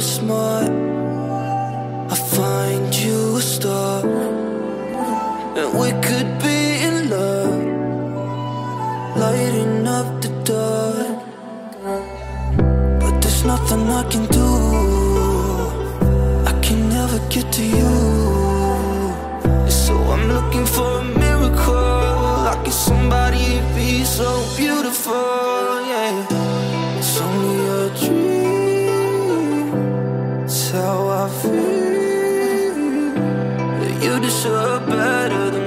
smart, I find you a star, and we could be in love, lighting up the dark. But there's nothing I can do. I can never get to you. So I'm looking for a miracle. Like it's somebody be so beautiful, yeah. It's only a dream. You deserve better than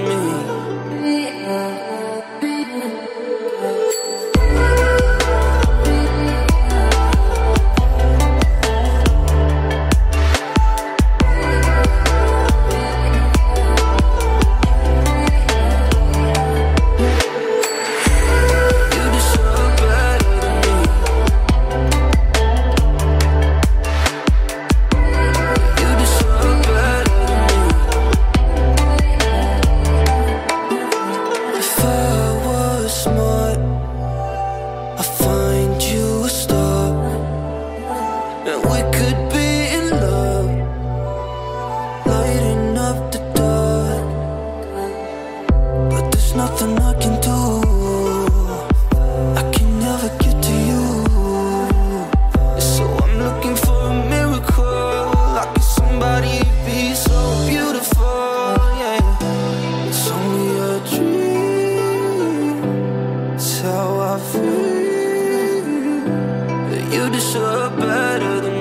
nothing I can do. I can never get to you. So I'm looking for a miracle. Somebody be so beautiful. Yeah, it's only a dream. It's how I feel. That you deserve better than